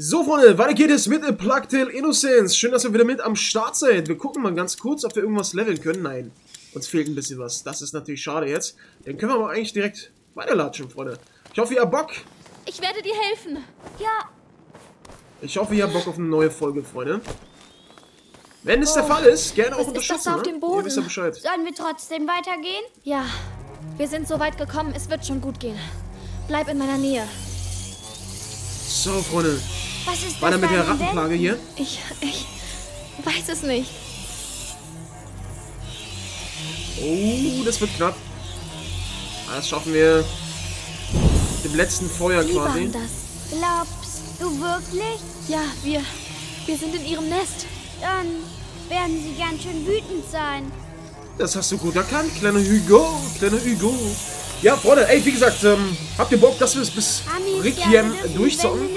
So, Freunde, weiter geht es mit A Plague Tale Innocence. Schön, dass ihr wieder mit am Start seid. Wir gucken mal ganz kurz, ob wir irgendwas leveln können. Nein, uns fehlt ein bisschen was. Das ist natürlich schade jetzt. Dann können wir aber eigentlich direkt weiterlatschen, Freunde. Ich hoffe, ihr habt Bock. Ich werde dir helfen. Ja. Ich hoffe, ihr habt Bock auf eine neue Folge, Freunde. Wenn es oh, der Fall ist, gerne auch unterstützen. auf ne? dem Boden? Ihr wisst ja Bescheid. Sollen wir trotzdem weitergehen? Ja. Wir sind so weit gekommen, es wird schon gut gehen. Bleib in meiner Nähe. So, Freunde. Was ist das Weiter mit der Rattenplage hier. Ich, ich weiß es nicht. Oh, das wird knapp. Das schaffen wir dem letzten Feuer Wie quasi. War das? Glaubst du wirklich? Ja, wir, wir sind in ihrem Nest. Dann werden sie ganz schön wütend sein. Das hast du gut erkannt, kleiner Hugo, kleiner Hugo. Ja, Freunde, ey, wie gesagt, ähm, habt ihr Bock, dass wir es bis Requiem durchzocken?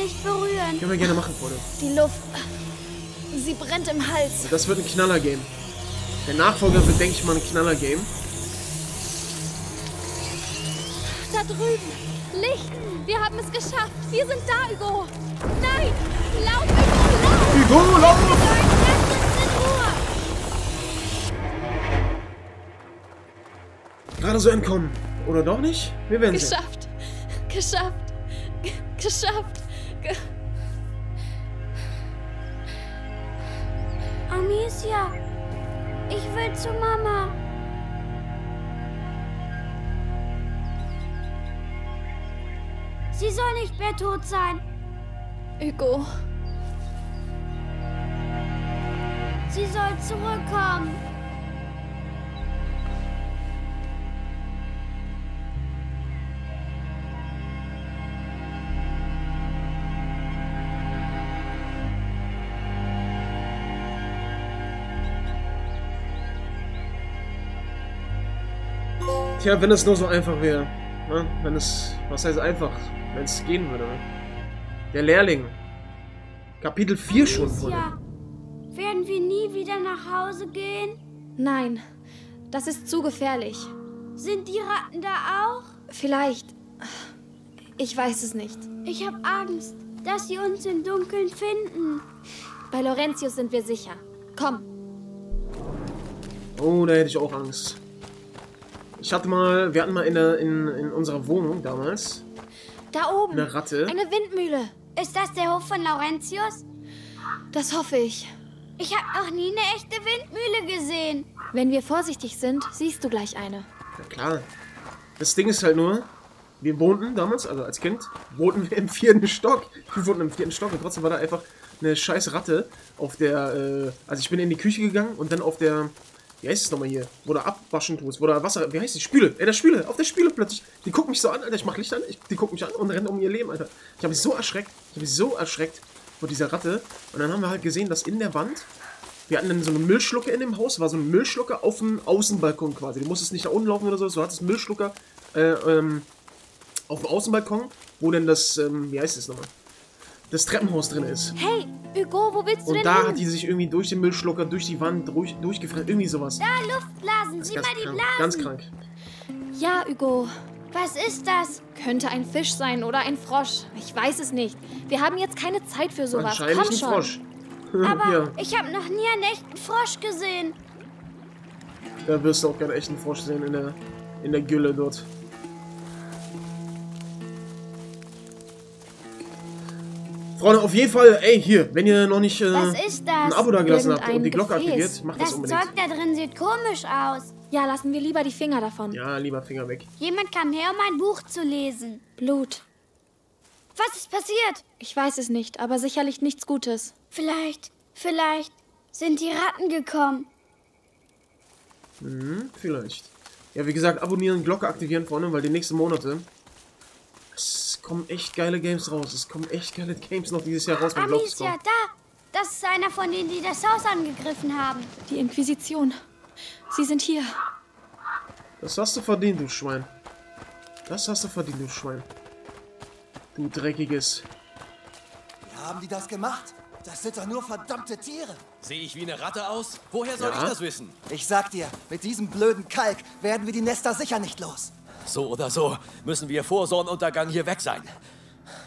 Können wir gerne machen, Freunde. Die Luft, sie brennt im Hals. Das wird ein Knaller-Game. Der Nachfolger wird, denke ich mal, ein Knaller-Game. Da drüben, Licht, wir haben es geschafft. Wir sind da, Hugo. Nein, lauf, Hugo, lauf! Hugo, lauf! Gerade so entkommen. Oder doch nicht? Wir werden Geschafft. Sehen. Geschafft. G geschafft. Ge Amicia, ich will zu Mama. Sie soll nicht mehr tot sein. Hugo. Sie soll zurückkommen. Tja, wenn es nur so einfach wäre. Ne? Wenn es, was heißt einfach, wenn es gehen würde. Der Lehrling. Kapitel 4 schon, Freunde. Werden wir nie wieder nach Hause gehen? Nein, das ist zu gefährlich. Sind die Ratten da auch? Vielleicht. Ich weiß es nicht. Ich habe Angst, dass sie uns im Dunkeln finden. Bei Laurentius sind wir sicher. Komm. Oh, da hätte ich auch Angst. Ich hatte mal, wir hatten mal in, der, in, in unserer Wohnung damals. Da oben. Eine Ratte. Eine Windmühle. Ist das der Hof von Laurentius? Das hoffe ich. Ich habe noch nie eine echte Windmühle gesehen. Wenn wir vorsichtig sind, siehst du gleich eine. Ja klar. Das Ding ist halt nur, wir wohnten damals, also als Kind, wohnten wir im vierten Stock. Wir wohnten im vierten Stock und trotzdem war da einfach eine scheiß Ratte auf der, äh, also ich bin in die Küche gegangen und dann auf der, wie heißt es nochmal hier, wo du abwaschen tust, wo du Wasser, wie heißt die, Spüle, ey, der Spüle, auf der Spüle plötzlich, die guckt mich so an, Alter, ich mach Licht an, ich, die guckt mich an und rennt um ihr Leben, Alter. Ich habe mich so erschreckt, ich habe mich so erschreckt vor dieser Ratte. Und dann haben wir halt gesehen, dass in der Wand, wir hatten dann so eine Müllschlucke in dem Haus, war so eine Müllschlucke auf dem Außenbalkon quasi, du musstest nicht da unten laufen oder so, du hattest Müllschlucker, äh, ähm, auf dem Außenbalkon, wo denn das, ähm, wie heißt es nochmal? Das Treppenhaus drin ist. Hey, Hugo, wo willst du und denn da hin? hat die sich irgendwie durch den Müllschlucker, durch die Wand durch, durchgefressen. Irgendwie sowas. Da, Luftblasen. Sieh mal die krank. Blasen. Ganz krank. Ja, Hugo. Was ist das? Könnte ein Fisch sein oder ein Frosch. Ich weiß es nicht. Wir haben jetzt keine Zeit für sowas. Wahrscheinlich Komm ein schon. Frosch. Aber ja, ich habe noch nie einen echten Frosch gesehen. da wirst du auch keinen echten Frosch sehen in der, in der Gülle dort. Freunde, auf jeden Fall, ey, hier, wenn ihr noch nicht äh, Was ist das? ein Abo da gelassen habt und die Glocke Gefäß. aktiviert, macht das, Das unbedingt. Zeug da drin sieht komisch aus. Ja, lassen wir lieber die Finger davon. Ja, lieber Finger weg. Jemand kam her, um ein Buch zu lesen. Blut. Was ist passiert? Ich weiß es nicht, aber sicherlich nichts Gutes. Vielleicht, vielleicht sind die Ratten gekommen. Hm, vielleicht. Ja, wie gesagt, abonnieren, Glocke aktivieren, Freunde, weil die nächsten Monate es kommen echt geile Games raus. Es kommen echt geile Games noch dieses Jahr raus, Amicia, kommen. da. Das ist einer von denen, die das Haus angegriffen haben. Die Inquisition. Sie sind hier. Das hast du verdient, du Schwein. Das hast du verdient, du Schwein. Du dreckiges. Wie haben die das gemacht? Das sind doch nur verdammte Tiere. Sehe ich wie eine Ratte aus? Woher soll Ja. ich das wissen? Ich sag dir, mit diesem blöden Kalk werden wir die Nester sicher nicht los. So oder so müssen wir vor Sonnenuntergang hier weg sein.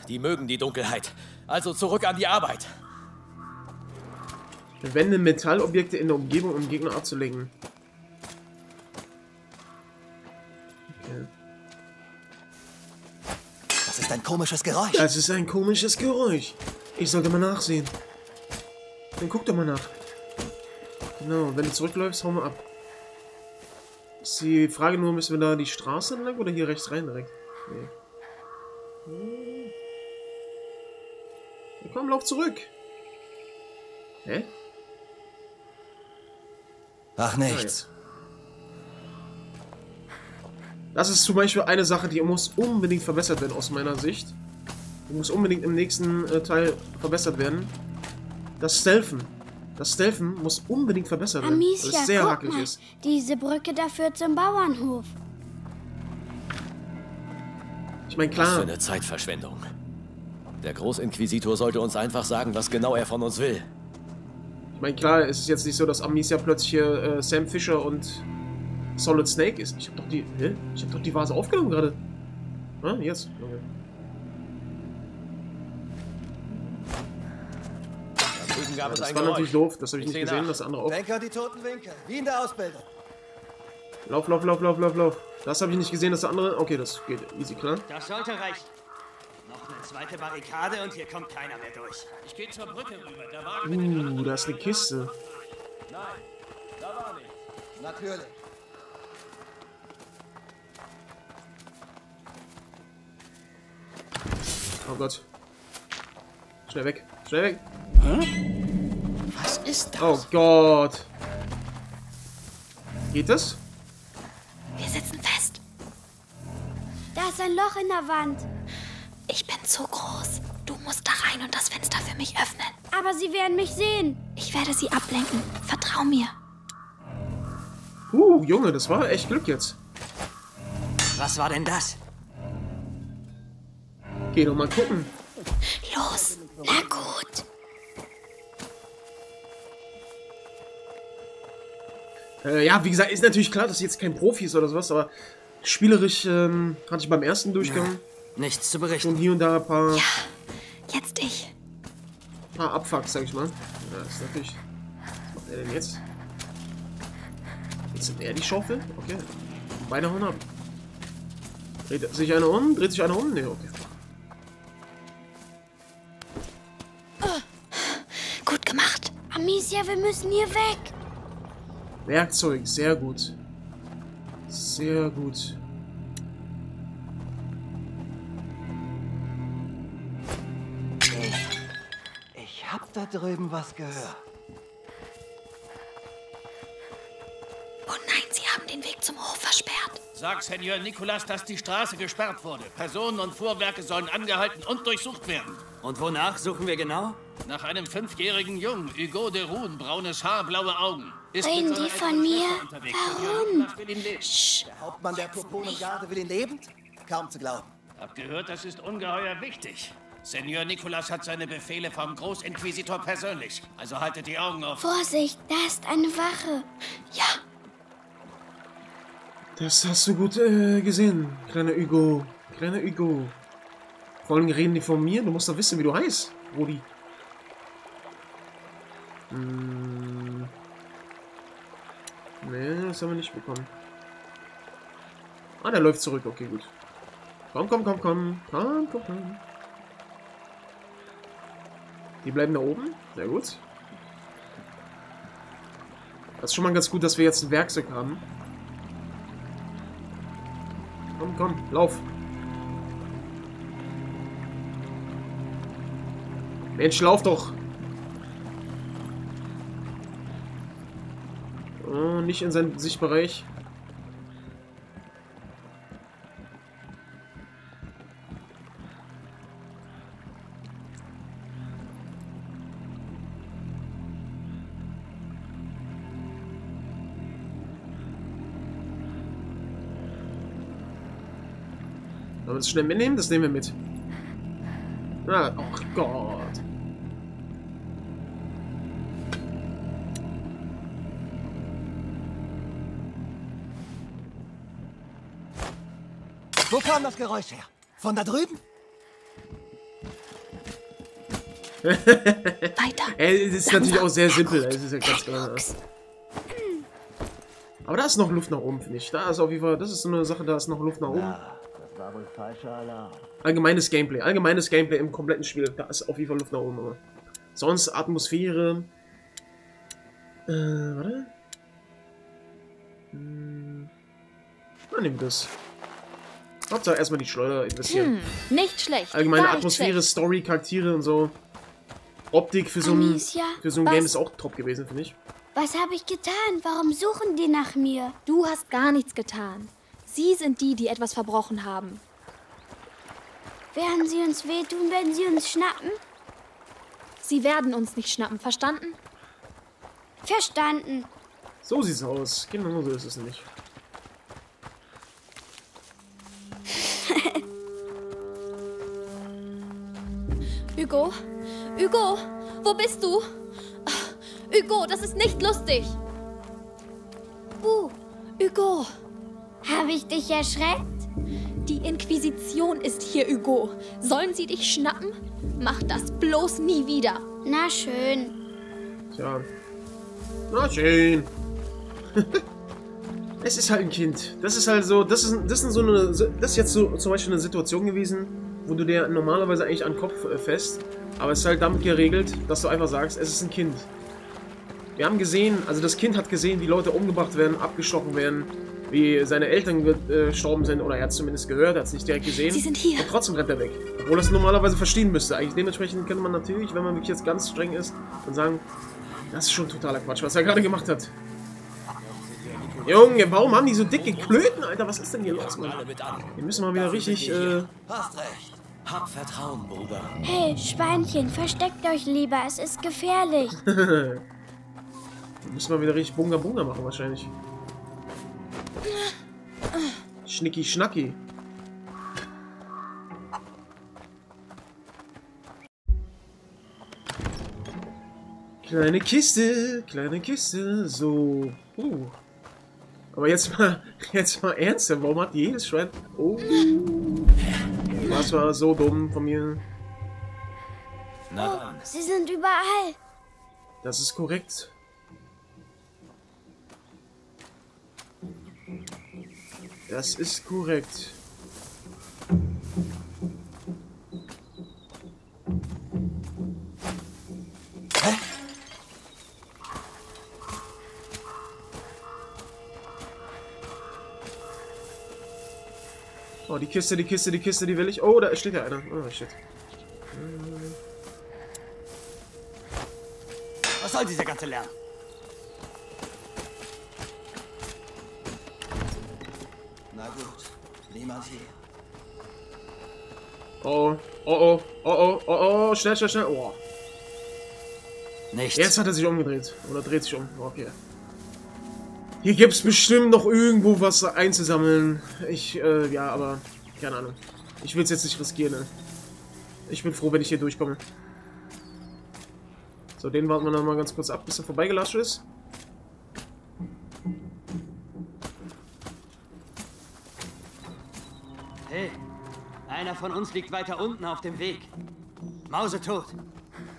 Die mögen die Dunkelheit. Also zurück an die Arbeit. Verwende Metallobjekte in der Umgebung, um Gegner abzulenken. Okay. Das ist ein komisches Geräusch. Das ist ein komisches Geräusch. Ich sollte mal nachsehen. Dann guck doch mal nach. Genau, wenn du zurückläufst, hauen wir ab. Ist die Frage nur, müssen wir da die Straße entlang oder hier rechts rein direkt? Nee. Ja, komm, lauf zurück. Hä? Ach, nichts. Das ist zum Beispiel eine Sache, die muss unbedingt verbessert werden aus meiner Sicht. Die muss unbedingt im nächsten äh, Teil verbessert werden. Das Stealthen. Das Stealthen muss unbedingt verbessert werden, weil Amicia, es sehr hakelig ist. Diese Brücke da führt zum Bauernhof. Ich meine, Was für klar, eine Zeitverschwendung. Der Großinquisitor sollte uns einfach sagen, was genau er von uns will. ich meine, klar, es ist jetzt nicht so, dass Amicia plötzlich hier äh, Sam Fisher und Solid Snake ist. Ich hab doch die, hä? Ich hab doch die Vase aufgenommen gerade. Ah, jetzt. Okay. Da drüben gab es Das ein war natürlich doof, das habe ich Ich nicht seh gesehen, nach. das andere auch. Denke an die toten Winkel, wie in der Ausbildung. Lauf, lauf, lauf, lauf, lauf, lauf. Das habe ich nicht gesehen, das andere. Okay, das geht easy, klar. Das sollte reichen. Noch eine zweite Barrikade und hier kommt keiner mehr durch. Ich gehe zur Brücke rüber. Mit den Uh, da ist eine Kiste. Natürlich. Oh Gott. Schnell weg. Schnell weg. Was ist das? Oh Gott. Geht das? Wir sitzen fest. Da ist ein Loch in der Wand. Ich bin zu groß. Du musst da rein und das Fenster für mich öffnen. Aber sie werden mich sehen. Ich werde sie ablenken. Vertrau mir. Uh, Junge, das war echt Glück jetzt. Was war denn das? Geh doch mal gucken. Los. Na gut. Äh, ja, wie gesagt, ist natürlich klar, dass sie jetzt kein Profi ist oder sowas, aber spielerisch ähm, hatte ich beim ersten Durchgang Nichts zu berichten. hier und da ein paar, Jetzt ich. paar Abfucks, sag ich mal. Ja, das ist natürlich. Was macht er denn jetzt? Jetzt nimmt er die Schaufel? Okay. Beide hauen ab. Dreht sich einer um? Dreht sich einer um? Ne, okay. Gut gemacht. Amicia, wir müssen hier weg. Werkzeug, sehr gut. Sehr gut. Ich hab da drüben was gehört. Oh nein, sie haben den Weg zum Hof versperrt. Sag Senior Nicolas, dass die Straße gesperrt wurde. Personen und Fuhrwerke sollen angehalten und durchsucht werden. Und wonach suchen wir genau? Nach einem fünfjährigen Jungen, Hugo de Rouen, braunes Haar, blaue Augen. Ist seiner die von mir? Warum? Der Hauptmann der Proponengarde will ihn lebend? Kaum zu glauben. Hab gehört, das ist ungeheuer wichtig. Senior Nicolas hat seine Befehle vom Großinquisitor persönlich. Also haltet die Augen offen. Vorsicht, da ist eine Wache. Ja, Das hast du gut äh, gesehen, kleiner Hugo. Kleiner Hugo. Vor allem reden die von mir. Du musst doch wissen, wie du heißt, Rudi. Hm. Nee, das haben wir nicht bekommen. Ah, der läuft zurück. Okay, gut. Komm, komm, komm, komm. Komm, komm, komm. Die bleiben da oben. Sehr gut. Das ist schon mal ganz gut, dass wir jetzt ein Werkzeug haben. Komm, komm, lauf. Mensch, lauf doch. Oh, nicht in seinen Sichtbereich. Sollen wir das schnell mitnehmen? Das nehmen wir mit. Ah, oh Gott. Kam das Geräusch her? Von da drüben? Weiter. Ey, das ist natürlich auch sehr simpel. Das ist ja ganz klar. Aber da ist noch Luft nach oben, finde ich. Da ist auf jeden Fall, das ist so eine Sache, da ist noch Luft nach oben. Das war wohl falscher Alarm. Allgemeines Gameplay. Allgemeines Gameplay im kompletten Spiel. Da ist auf jeden Fall Luft nach oben. Aber sonst Atmosphäre. Äh, warte. Hm. Na, nimm das. Hauptsache erstmal die Schleuder investieren. Hm, nicht schlecht. Allgemeine nicht Atmosphäre, schlecht. Story, Charaktere und so. Optik für so ein, für so ein Game ist auch top gewesen, finde ich. Was habe ich getan? Warum suchen die nach mir? Du hast gar nichts getan. Sie sind die, die etwas verbrochen haben. Werden sie uns wehtun, wenn sie uns schnappen? Sie werden uns nicht schnappen, verstanden? Verstanden. So sieht's aus. Genau so ist es nämlich. Hugo? Hugo? Wo bist du? Ah, Hugo, das ist nicht lustig. Buh, Hugo, habe ich dich erschreckt? die Inquisition ist hier, Hugo. Sollen sie dich schnappen? Mach das bloß nie wieder. Na schön. Tja. Na schön. es ist halt ein Kind. Das ist halt so, das ist, das ist so eine, das ist jetzt so zum Beispiel eine Situation gewesen, wo du dir normalerweise eigentlich an den Kopf äh, fest, aber es ist halt damit geregelt, dass du einfach sagst, es ist ein Kind. Wir haben gesehen, also das Kind hat gesehen, wie Leute umgebracht werden, abgestochen werden, wie seine Eltern äh, gestorben sind, oder er hat es zumindest gehört, hat es nicht direkt gesehen. Sie sind hier. Und trotzdem rennt er weg. Obwohl er es normalerweise verstehen müsste. Eigentlich dementsprechend könnte man natürlich, wenn man wirklich jetzt ganz streng ist, und sagen, das ist schon totaler Quatsch, was er gerade gemacht hat. Junge, warum haben die so dicke Klöten, Alter? Was ist denn hier los, Mann? Wir müssen mal wieder richtig, äh... Hast recht. Hab Vertrauen, Bruder. Hey, Schweinchen, versteckt euch lieber, es ist gefährlich. Wir müssen mal wieder richtig Bunga Bunga machen, wahrscheinlich. Schnicki Schnacki. Kleine Kiste, kleine Kiste, so. Uh. Aber jetzt mal, jetzt mal ernsthaft, warum hat jedes Schwein... Oh. Das war so dumm von mir. Na dann. Sie sind überall. Das ist korrekt. Das ist korrekt. Oh, die Kiste, die Kiste, die Kiste, die will ich. Oh, da steht ja einer. Oh, shit. Was soll dieser ganze Lärm? Na gut, niemand hier. Oh, oh, oh, oh, oh, oh, oh, schnell, schnell, schnell. Oh. Nichts. Jetzt hat er sich umgedreht. Oder dreht sich um. Okay. Hier gibt es bestimmt noch irgendwo was einzusammeln. Ich, äh, ja, aber keine Ahnung. Ich will es jetzt nicht riskieren, ne? Ich bin froh, wenn ich hier durchkomme. So, den warten wir noch mal ganz kurz ab, bis er vorbeigelatscht ist. Hey, einer von uns liegt weiter unten auf dem Weg. Mausetot.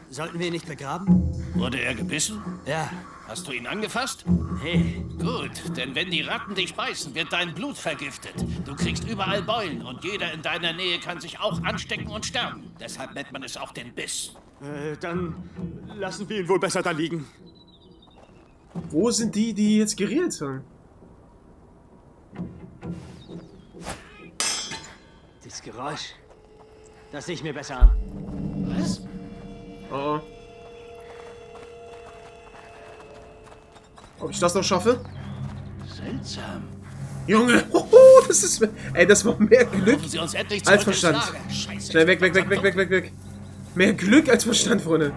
Sollten wir ihn nicht begraben? Wurde er gebissen? Ja. Hast du ihn angefasst? Hey, Gut, denn wenn die Ratten dich beißen, wird dein Blut vergiftet. Du kriegst überall Beulen und jeder in deiner Nähe kann sich auch anstecken und sterben. Deshalb nennt man es auch den Biss. äh, dann lassen wir ihn wohl besser da liegen. Wo sind die, die jetzt geredet sind? Das Geräusch. Das sehe ich mir besser an. Was? Oh. Ob ich das noch schaffe? Seltsam. Junge, hoho, das ist... Ey, das war mehr Glück als Verstand. Scheiße. Schnell weg, weg, weg, weg, weg, weg, weg. Mehr Glück als Verstand, Freunde.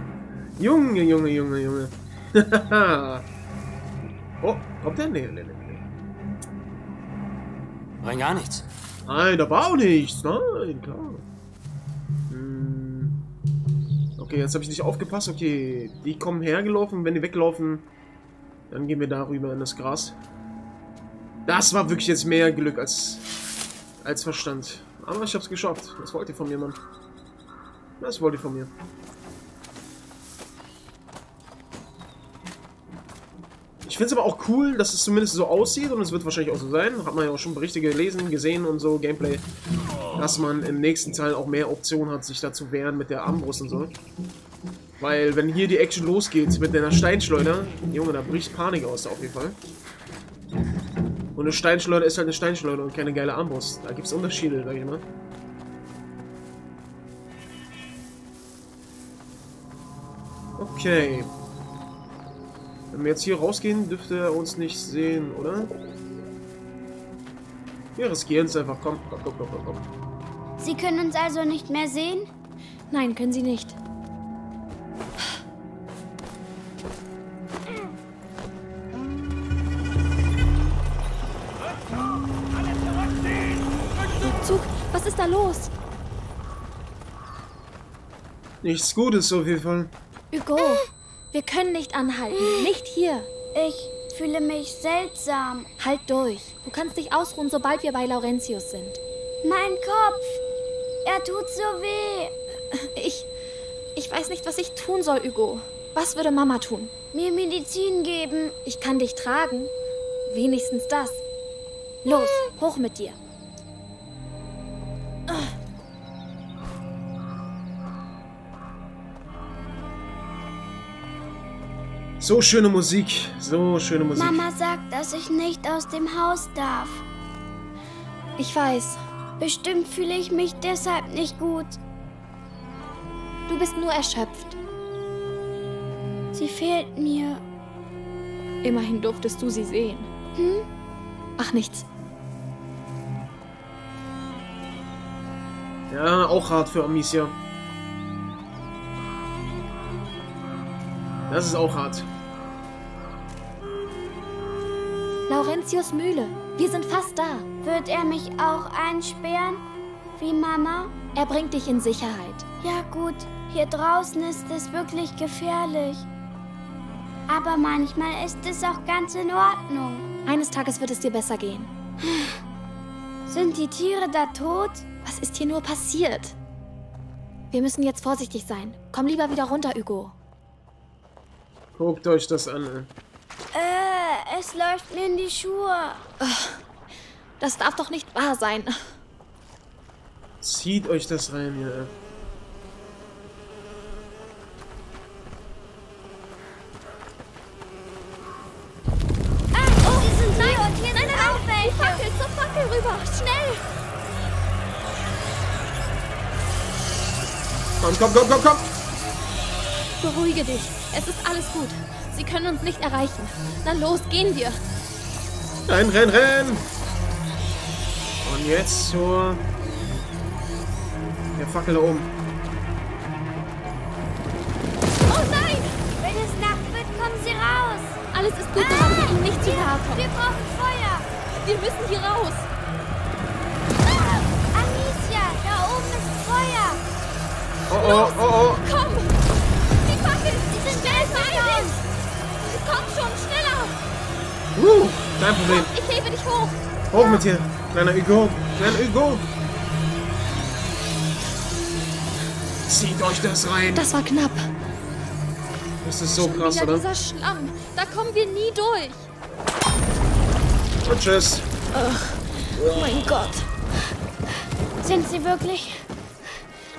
Junge, Junge, Junge, Junge. oh, kommt der? Nee, nee, nee. nee. Bring gar nichts. Nein, da war auch nichts. Nein, klar. Hm. Okay, jetzt habe ich nicht aufgepasst. Okay, die kommen hergelaufen. Wenn die weglaufen, dann gehen wir darüber in das Gras. Das war wirklich jetzt mehr Glück als, als Verstand. Aber ich hab's geschafft. Was wollt ihr von mir, Mann? Was wollt ihr von mir? Ich find's aber auch cool, dass es zumindest so aussieht und es wird wahrscheinlich auch so sein. Hat man ja auch schon Berichte gelesen, gesehen und so, Gameplay. Dass man im nächsten Teil auch mehr Optionen hat, sich da zu wehren mit der Armbrust und so. Weil, wenn hier die Action losgeht mit einer Steinschleuder, Junge, da bricht Panik aus, auf jeden Fall. Und eine Steinschleuder ist halt eine Steinschleuder und keine geile Armbrust. Da gibt es Unterschiede, sag ich mal. Okay. Wenn wir jetzt hier rausgehen, dürfte er uns nicht sehen, oder? Wir riskieren es einfach. Komm, komm, komm, komm, komm, komm. Sie können uns also nicht mehr sehen? Nein, können Sie nicht. Was ist da los? Nichts Gutes auf jeden Fall. Hugo, wir können nicht anhalten. Nicht hier. Ich fühle mich seltsam. Halt durch. Du kannst dich ausruhen, sobald wir bei Laurentius sind. Mein Kopf. Er tut so weh. Ich. Ich weiß nicht, was ich tun soll, Hugo. Was würde Mama tun? Mir Medizin geben. Ich kann dich tragen. Wenigstens das. Los, hoch mit dir. So schöne Musik. So schöne Musik. Mama sagt, dass ich nicht aus dem Haus darf. Ich weiß. Bestimmt fühle ich mich deshalb nicht gut. Du bist nur erschöpft. Sie fehlt mir. Immerhin durftest du sie sehen. Hm? Ach, nichts. Ja, auch hart für Amicia. Das ist auch hart. Laurentius Mühle. Wir sind fast da. Wird er mich auch einsperren? Wie Mama? Er bringt dich in Sicherheit. Ja gut, hier draußen ist es wirklich gefährlich. Aber manchmal ist es auch ganz in Ordnung. Eines Tages wird es dir besser gehen. Sind die Tiere da tot? Was ist hier nur passiert? Wir müssen jetzt vorsichtig sein. Komm lieber wieder runter, Hugo. Guckt euch das an. Es läuft mir in die Schuhe. Das darf doch nicht wahr sein. Zieht euch das rein hier. Ah, oh, sie sind hier und hier sind auch Die welche. Fackel, zur Fackel rüber. Schnell. Komm, komm, komm, komm, komm! Beruhige dich. Es ist alles gut. Sie können uns nicht erreichen. Na los, gehen wir. Renn, renn, renn! Und jetzt zur... Der Fackel da oben. Oh nein! Wenn es Nacht wird, kommen sie raus. Alles ist gut, solange wir ihnen nicht zu nahe kommen. Wir brauchen Feuer. Wir müssen hier raus. Ah, Amicia, da oben ist Feuer. Oh, oh, oh, oh. Komm! Uh, kein Problem. Ich hebe dich hoch! Hoch mit dir. Kleiner Hugo. Kleiner Hugo. Zieht euch das rein. Das war knapp. Das ist so krass, Wieder oder? dieser Schlamm. Da kommen wir nie durch. Und tschüss. Oh mein Gott. Sind sie wirklich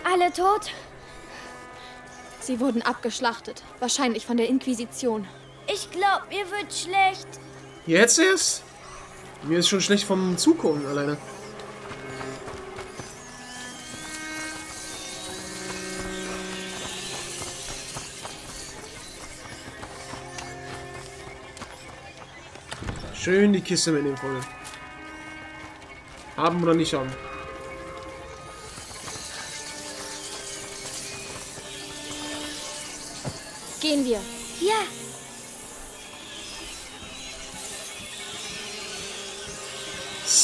alle tot? Sie wurden abgeschlachtet. Wahrscheinlich von der Inquisition. Ich glaube, mir wird schlecht. Jetzt erst? Mir ist schon schlecht vom Zugucken alleine. Schön die Kiste mitnehmen, Freunde. Haben oder nicht haben. Gehen wir.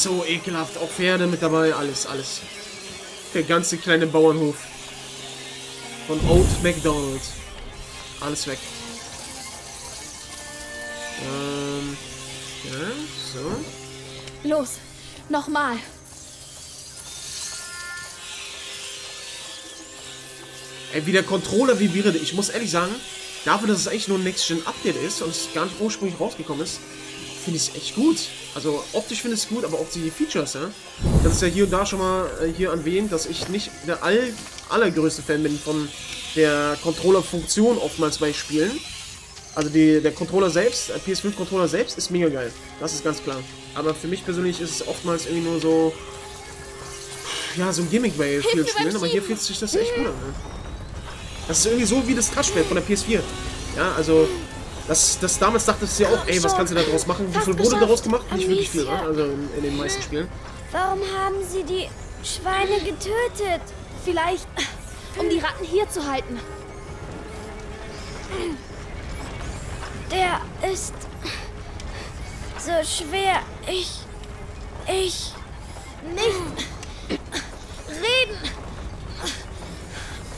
So ekelhaft. Auch Pferde mit dabei. Alles, alles. Der ganze kleine Bauernhof. Von Old McDonald. Alles weg. Ähm. Ja, so. Los. Nochmal. Ey, wie der Controller vibriert. Ich muss ehrlich sagen, dafür, dass es eigentlich nur ein Next-Gen-Update ist und es gar nicht ursprünglich rausgekommen ist, finde ich es echt gut. Also optisch finde ich es gut, aber auch die Features, ja. Das ist ja hier und da schon mal äh, hier erwähnt, dass ich nicht der all, allergrößte Fan bin von der Controller-Funktion oftmals bei Spielen. Also die, der Controller selbst, der PS5-Controller selbst ist mega geil. Das ist ganz klar. Aber für mich persönlich ist es oftmals irgendwie nur so... Ja, so ein Gimmick bei vielen Spielen, aber hier fühlt sich das echt gut an. Ne? Das ist irgendwie so wie das Touchpad von der PS4. Ja, also... Das, das damals dachtest du ja auch, ey, was kannst du da draus machen? Wie viel wurde daraus gemacht? Nicht wirklich viel, ne? Amicia. Also in, in den meisten Spielen. Warum haben sie die Schweine getötet? Vielleicht, um die Ratten hier zu halten. Der ist so schwer. Ich. Ich. Nicht reden.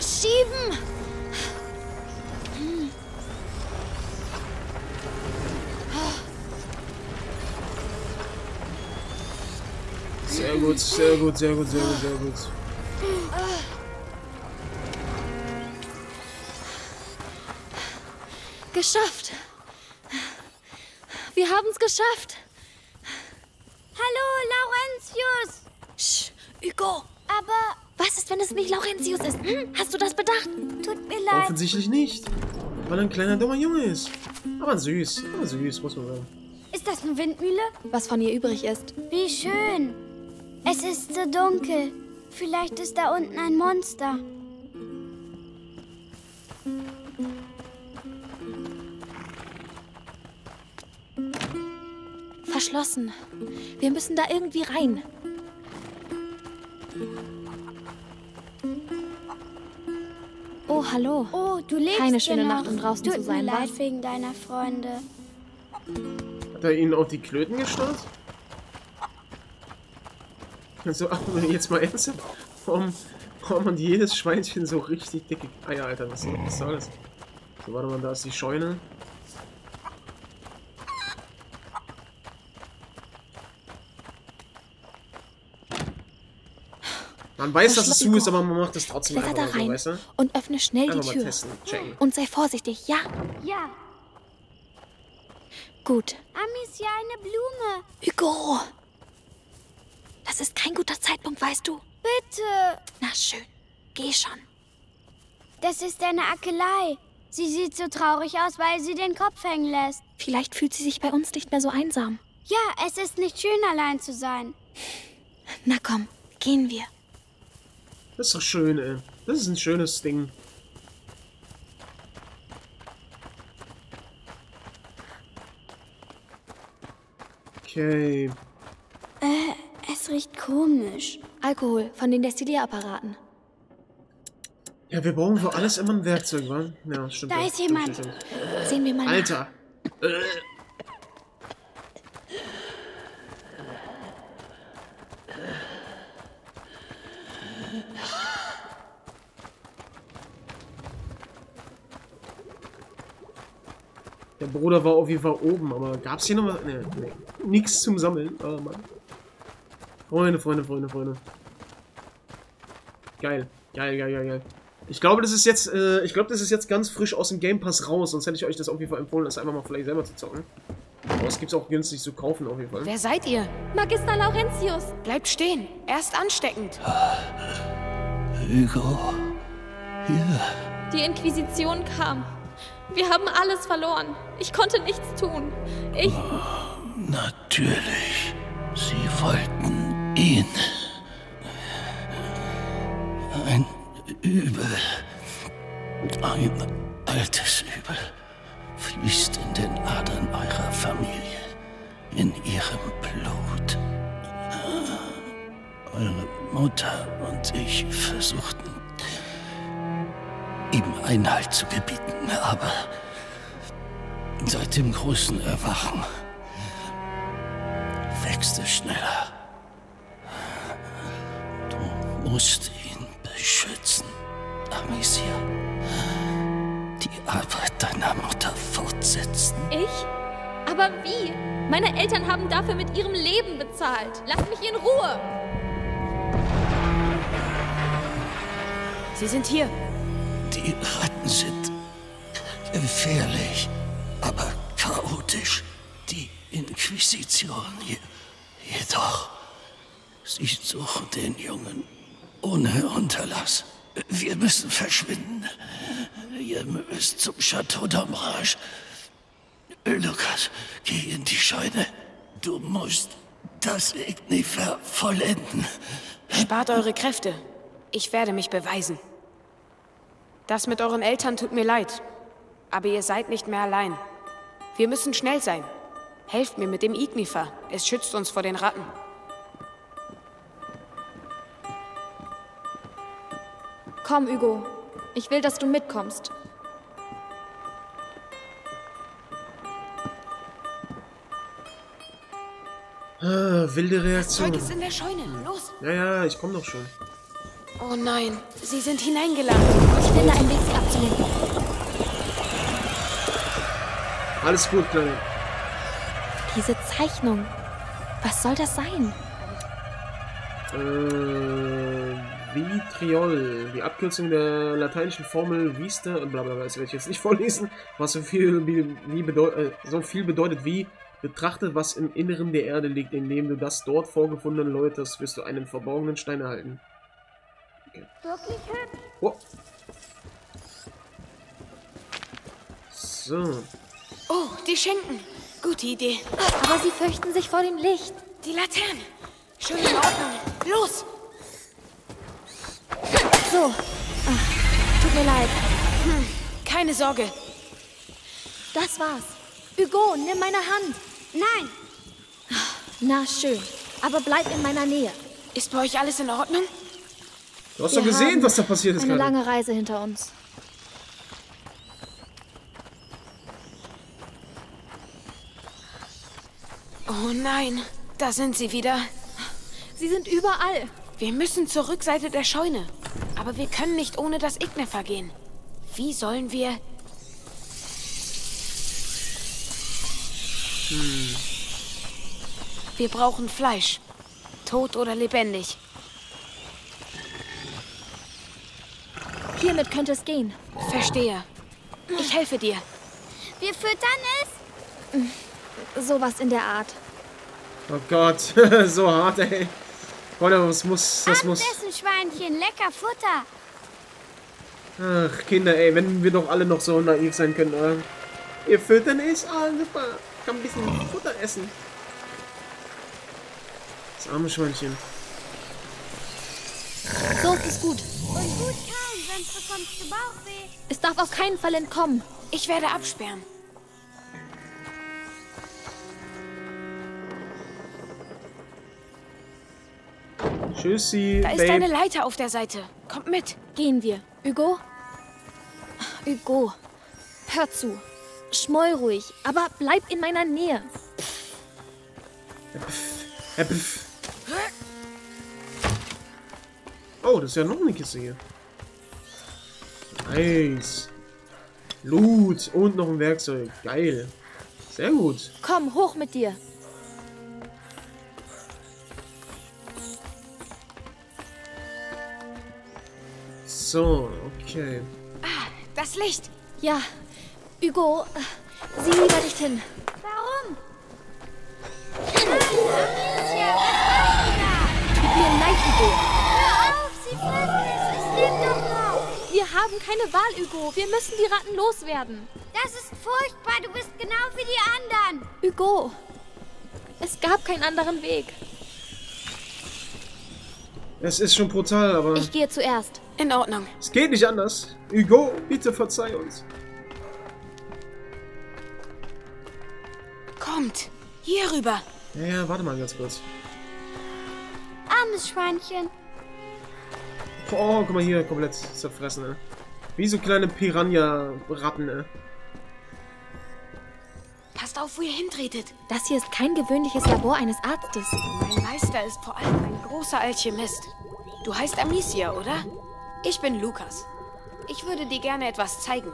Schieben. Sehr gut, sehr gut, sehr gut, sehr gut, sehr gut. Geschafft. Wir haben es geschafft. Hallo, Laurentius! Sch, Hugo. Aber Was ist, wenn es nicht Laurentius ist? Hm? Hast du das bedacht? tut mir leid. Offensichtlich nicht. Weil er ein kleiner dummer Junge ist. Aber süß, aber süß, muss man sagen. Ist das eine Windmühle? Was von ihr übrig ist. Wie schön. Es ist so dunkel. Vielleicht ist da unten ein Monster. Verschlossen. Wir müssen da irgendwie rein. Oh, hallo. Oh, du lebst Keine schöne noch. Nacht, um draußen Tut zu sein, mir leid was? wegen deiner Freunde. Hat er ihnen auch die Klöten geschnallt? Also, ach, jetzt mal ernsthaft. Warum, warum hat jedes Schweinchen so richtig dicke Eier, Alter? Was, was soll das? So, warte mal, da ist die Scheune. Man weiß, dass es zu ist, aber man macht es trotzdem Kletter einfach da mal so, rein weißt du? und öffne schnell die Einfach mal Tür. testen. Und sei vorsichtig, ja? Ja, Gut. Amicia, eine Blume. Hugo! Das ist kein guter Zeitpunkt, weißt du? Bitte. Na schön. Geh schon. Das ist eine Akelei. Sie sieht so traurig aus, weil sie den Kopf hängen lässt. Vielleicht fühlt sie sich bei uns nicht mehr so einsam. Ja, es ist nicht schön, allein zu sein. Na komm, gehen wir. Das ist doch schön, ey. Das ist ein schönes Ding. Okay. Es riecht komisch. Alkohol von den Destillierapparaten. Ja, wir brauchen für alles immer ein Werkzeug, wa? Ja, stimmt. Da ja. ist Stimmt, jemand. stimmt, stimmt. Sehen wir mal nach. Alter. Äh. Der Bruder war auf jeden Fall oben, aber gab's hier noch was? Nee, nee. Nix zum Sammeln. Oh Mann. Freunde, Freunde, Freunde, Freunde. Geil. Geil, geil, geil, geil. Ich glaube, das ist jetzt, äh, ich glaube, das ist jetzt ganz frisch aus dem Game Pass raus, sonst hätte ich euch das auf jeden Fall empfohlen, das einfach mal vielleicht selber zu zocken. Aber es gibt's auch günstig zu kaufen, auf jeden Fall. Wer seid ihr? Magister Laurentius. Bleibt stehen. Er ist ansteckend. Hugo. Hier. Die Inquisition kam. Wir haben alles verloren. Ich konnte nichts tun. Ich. Natürlich. Sie wollten ihn. Ein Übel. Ein altes Übel fließt in den Adern eurer Familie. In ihrem Blut. Eure Mutter und ich versuchten, ihm Einhalt zu gebieten, aber seit dem großen Erwachen wächst es schneller. Du musst ihn beschützen, Amicia. Die Arbeit deiner Mutter fortsetzen. Ich? Aber wie? Meine Eltern haben dafür mit ihrem Leben bezahlt. Lass mich in Ruhe. Sie sind hier. Die Ratten sind gefährlich, aber chaotisch. Die Inquisition je, jedoch. Sie suchen den Jungen ohne Unterlass. Wir müssen verschwinden. Ihr müsst zum Chateau d'Ombrage. Lukas, geh in die Scheune. Du musst das Ignifer vollenden. Spart eure Kräfte. Ich werde mich beweisen. Das mit euren Eltern tut mir leid. Aber ihr seid nicht mehr allein. Wir müssen schnell sein. Helft mir mit dem Ignifer. Es schützt uns vor den Ratten. Komm, Hugo. Ich will, dass du mitkommst. Ah, wilde Zeug Reaktion. ist in der Scheune. Los. Ja, ja, ich komm doch schon. Oh nein, sie sind hineingelangt. Ich finde einen Weg, sie abzulenken. Alles gut, Kleine. Diese Zeichnung. Was soll das sein? Äh, Vitriol. Die Abkürzung der lateinischen Formel Vista, äh, bla bla bla, das werde ich jetzt nicht vorlesen, was so viel, wie, wie bedeu äh, so viel bedeutet wie betrachtet, was im Inneren der Erde liegt, indem du das dort vorgefundene läuterst, wirst du einen verborgenen Stein erhalten. Wirklich hübsch. Oh. So. Oh, die Schenken. Gute Idee. Aber sie fürchten sich vor dem Licht. Die Laterne. Schon in Ordnung. Los. So. Ach, tut mir leid. Keine Sorge. Das war's. Hugo, nimm meine Hand. Nein, Na, schön. Aber bleib in meiner Nähe. Ist bei euch alles in Ordnung? Du hast Wir doch gesehen, was da passiert ist Eine gerade. lange Reise hinter uns. Oh nein, da sind sie wieder. Sie sind überall. Wir müssen zur Rückseite der Scheune. Aber wir können nicht ohne das Ignifer gehen. Wie sollen wir... Wir brauchen Fleisch. Tot oder lebendig. Hiermit könnte es gehen. Verstehe. Ich helfe dir. wir füttern es. Sowas in der Art. Oh Gott, so hart, ey. Aber das muss, das muss. Abendessen, Schweinchen, lecker Futter. Ach, Kinder, ey, wenn wir doch alle noch so naiv sein können, oder? Ihr füttern es? Ah, super. Kann ein bisschen Futter essen. Das arme Schweinchen. So ist es gut. Und gut kauen, sonst bekommst du Bauchweh. Es darf auf keinen Fall entkommen. Ich werde absperren. Tschüssi, Da ist Babe. eine Leiter auf der Seite. Kommt mit. Gehen wir. Hugo? Hugo, hör zu. Schmoll ruhig, aber bleib in meiner Nähe. Äh, pff. Oh, das ist ja noch eine Kiste hier. Nice. Loot und noch ein Werkzeug. Geil. Sehr gut. Komm, hoch mit dir. So, okay. Das Licht. Ja, Hugo, äh, sieh lieber nicht hin. Warum? Tut mir leid, Hugo. Hör auf, sie fressen es. Es lebt doch noch. Wir haben keine Wahl, Hugo. Wir müssen die Ratten loswerden. Das ist furchtbar. Du bist genau wie die anderen. Hugo, es gab keinen anderen Weg. Es ist schon brutal, aber Ich gehe zuerst. In Ordnung. es geht nicht anders. Hugo, bitte verzeih uns. Kommt. Hier rüber. Ja, ja, warte mal ganz kurz. Armes Schweinchen. Oh, guck mal hier, komplett zerfressen, ne? Wie so kleine Piranha-Ratten, ne? Passt auf, wo ihr hintretet. Das hier ist kein gewöhnliches Labor eines Arztes. Mein Meister ist vor allem ein großer Alchemist. Du heißt Amicia, oder? Ich bin Lukas. Ich würde dir gerne etwas zeigen.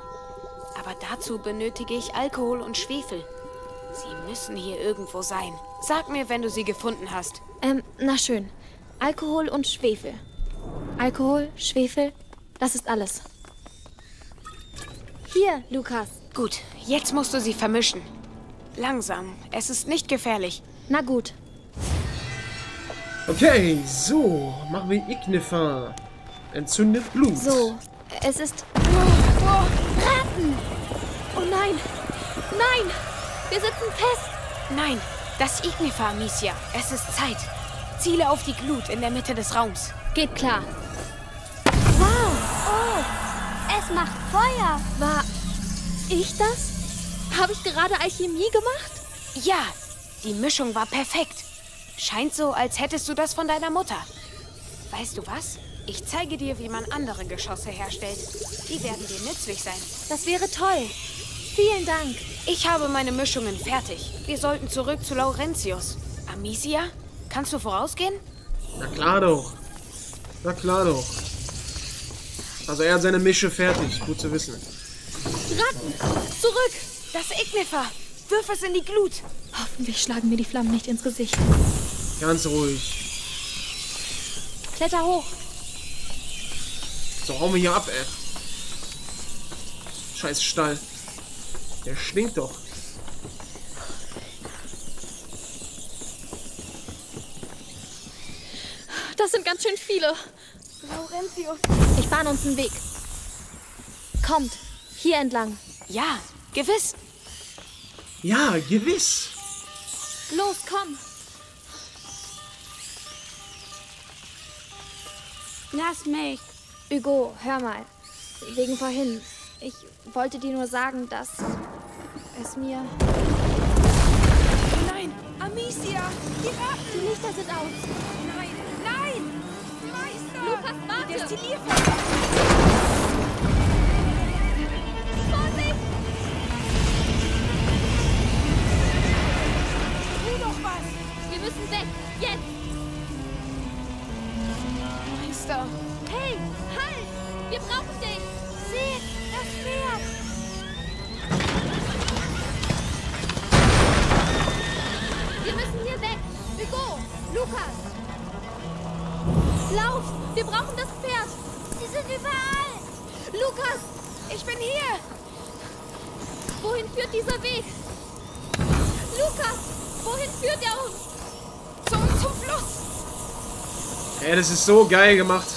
Aber dazu benötige ich Alkohol und Schwefel. Sie müssen hier irgendwo sein. Sag mir, wenn du sie gefunden hast. Ähm, na schön. Alkohol und Schwefel. Alkohol, Schwefel, das ist alles. Hier, Lukas. Gut, jetzt musst du sie vermischen. Langsam. Es ist nicht gefährlich. Na gut. Okay, so. Machen wir Ignifer. Entzündet Blut. So, es ist... Oh, oh, Ratten! Oh nein! Nein! Wir sitzen fest! Nein, das Ignifer, Amicia. Es ist Zeit. Ziele auf die Glut in der Mitte des Raums. Geht klar. Wow! Oh! Es macht Feuer! War ich das? Habe ich gerade Alchemie gemacht? Ja, die Mischung war perfekt. Scheint so, als hättest du das von deiner Mutter. Weißt du was? Ich zeige dir, wie man andere Geschosse herstellt. Die werden dir nützlich sein. Das wäre toll. Vielen Dank. Ich habe meine Mischungen fertig. Wir sollten zurück zu Laurentius. Amicia, kannst du vorausgehen? Na klar doch. Na klar doch. Also er hat seine Mische fertig. Gut zu wissen. Ratten! Zurück! Das Ignifer! Wirf es in die Glut! Hoffentlich schlagen mir die Flammen nicht ins Gesicht. Ganz ruhig. Kletter hoch. So, hauen wir hier ab, ey. Scheiß Stall. Der stinkt doch. Das sind ganz schön viele. Laurentius! Ich bahne uns einen Weg. Kommt, hier entlang. Ja, gewiss. Ja, gewiss. Los, komm. Lass mich. Hugo, hör mal. Wegen vorhin. Ich wollte dir nur sagen, dass es mir... Nein, Amicia! Die Ratten! Die Lichter sind aus. Nein, nein! Meister! Lukas, warte! Destillierfeuer! Doch was! Wir müssen weg. Jetzt! Meister! Hey, halt! Wir brauchen dich! Seht, das Pferd. Wir müssen hier weg! Hugo! Lukas! Lauf! Wir brauchen das Pferd! Sie sind überall. Lukas! Ich bin hier! Wohin führt dieser Weg? Lukas! Wohin führt er uns? Zum, zum Fluss! Ey, das ist so geil gemacht.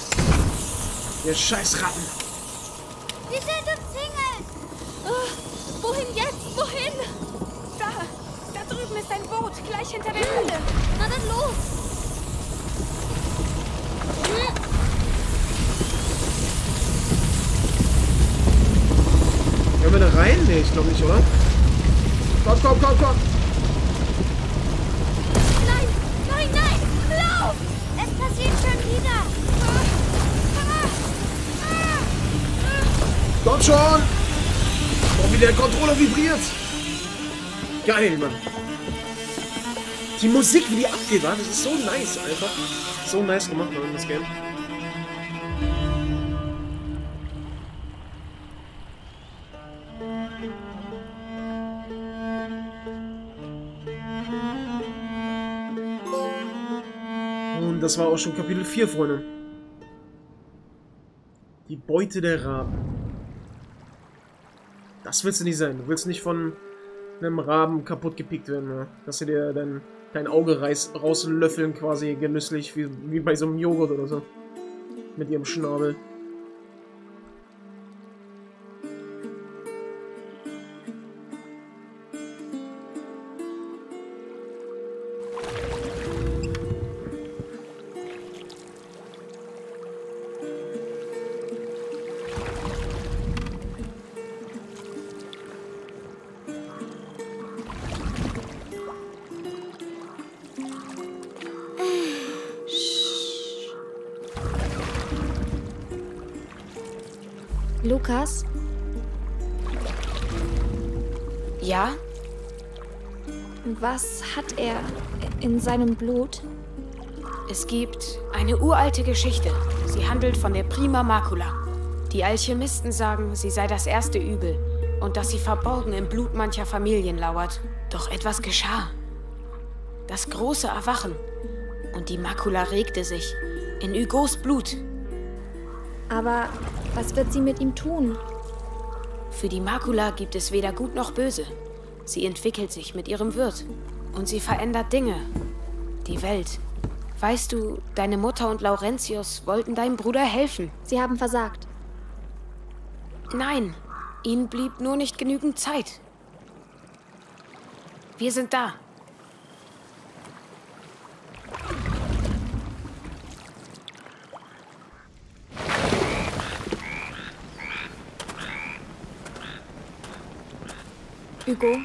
Ihr scheiß Ratten. Wir sind umzingelt. Ah, wohin jetzt? Wohin? Da! Da drüben ist ein Boot, gleich hinter der Höhle. Na dann los! Können wir da rein? Nee, ich glaube nicht, oder? Komm, komm, komm, komm. Nein! Nein, nein! Lauf! Es passiert schon wieder. Komm schon! Oh, wie der Controller vibriert. Geil, Mann. Die Musik, wie die abgeht, wa? das ist so nice einfach. So nice gemacht, Mann, das Game. Und das war auch schon Kapitel 4, Freunde. Die Beute der Raben. Das willst du nicht sein. Du willst nicht von einem Raben kaputt gepickt werden. Ne? Dass sie dir dein, dein Auge reiß, rauslöffeln quasi genüsslich, wie, wie bei so einem Joghurt oder so. Mit ihrem Schnabel. Lukas? Ja? Was hat er in seinem Blut? Es gibt eine uralte Geschichte. Sie handelt von der Prima Macula. Die Alchemisten sagen, sie sei das erste Übel und dass sie verborgen im Blut mancher Familien lauert. Doch etwas geschah. Das große Erwachen. Und die Makula regte sich. In Hugos Blut. Aber was wird sie mit ihm tun? Für die Makula gibt es weder Gut noch Böse. Sie entwickelt sich mit ihrem Wirt. Und sie verändert Dinge. Die Welt. Weißt du, deine Mutter und Laurentius wollten deinem Bruder helfen. Sie haben versagt. Nein, ihnen blieb nur nicht genügend Zeit. Wir sind da. Hugo,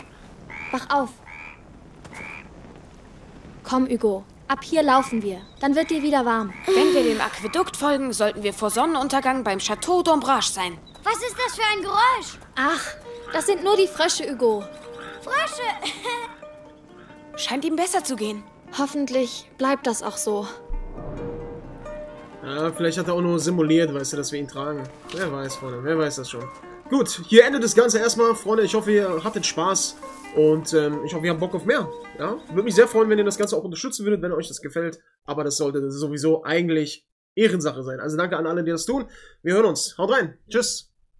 wach auf. Komm, Hugo. Ab hier laufen wir. Dann wird dir wieder warm. Wenn wir dem Aquädukt folgen, sollten wir vor Sonnenuntergang beim Chateau d'Ombrage sein. Was ist das für ein Geräusch? Ach, das sind nur die Frösche, Hugo. Frösche! Scheint ihm besser zu gehen. Hoffentlich bleibt das auch so. Ja, vielleicht hat er auch nur simuliert, weißt du, dass wir ihn tragen. Wer weiß, Freunde, wer weiß das schon. Gut, hier endet das Ganze erstmal. Freunde, ich hoffe, ihr hattet Spaß. Und ähm, ich hoffe, ihr habt Bock auf mehr. Ja? Würde mich sehr freuen, wenn ihr das Ganze auch unterstützen würdet, wenn euch das gefällt. Aber das sollte sowieso eigentlich Ehrensache sein. Also danke an alle, die das tun. Wir hören uns. Haut rein. Tschüss.